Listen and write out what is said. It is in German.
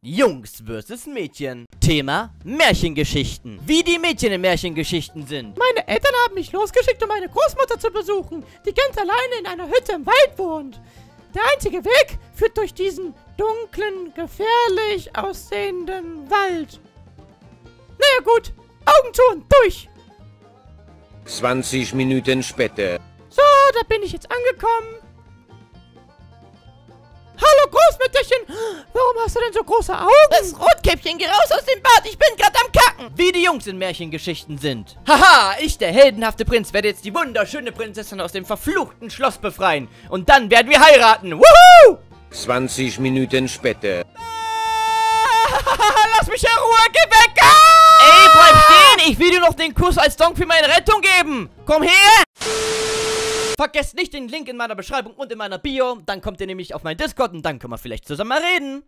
Jungs vs. Mädchen. Thema Märchengeschichten. Wie die Mädchen in Märchengeschichten sind. Meine Eltern haben mich losgeschickt, um meine Großmutter zu besuchen, die ganz alleine in einer Hütte im Wald wohnt. Der einzige Weg führt durch diesen dunklen, gefährlich aussehenden Wald. Naja gut, Augen zu und durch. 20 Minuten später. So, da bin ich jetzt angekommen. Hallo Großmütterchen, warum hast du denn so große Augen? Das Rotkäppchen, geh raus aus dem Bad, ich bin gerade am Kacken. Wie die Jungs in Märchengeschichten sind. Haha, ich, der heldenhafte Prinz, werde jetzt die wunderschöne Prinzessin aus dem verfluchten Schloss befreien. Und dann werden wir heiraten. Wuhu! 20 Minuten später. Lass mich in Ruhe, geh weg! Ah! Ey, bleib stehen! Ich will dir noch den Kuss als Dank für meine Rettung geben! Komm her! Vergesst nicht den Link in meiner Beschreibung und in meiner Bio. Dann kommt ihr nämlich auf meinen Discord und dann können wir vielleicht zusammen mal reden.